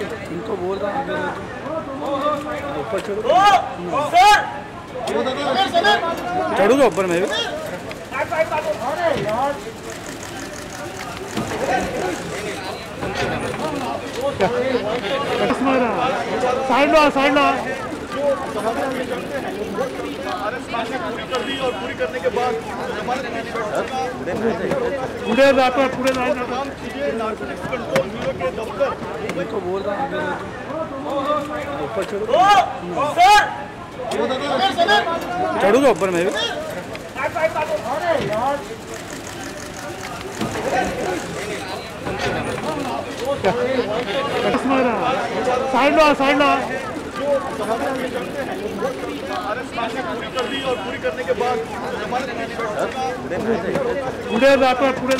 ان کو بول رہا ہوں اوپر چڑھو۔ چڑھو گا اوپر میں بھی۔ سائڈ لو سائڈ لو پورے ہے پورے چڑھو چڑھو گا اوپر میں سائڈ لو سائڈ لو پورے جاتا ہے پورے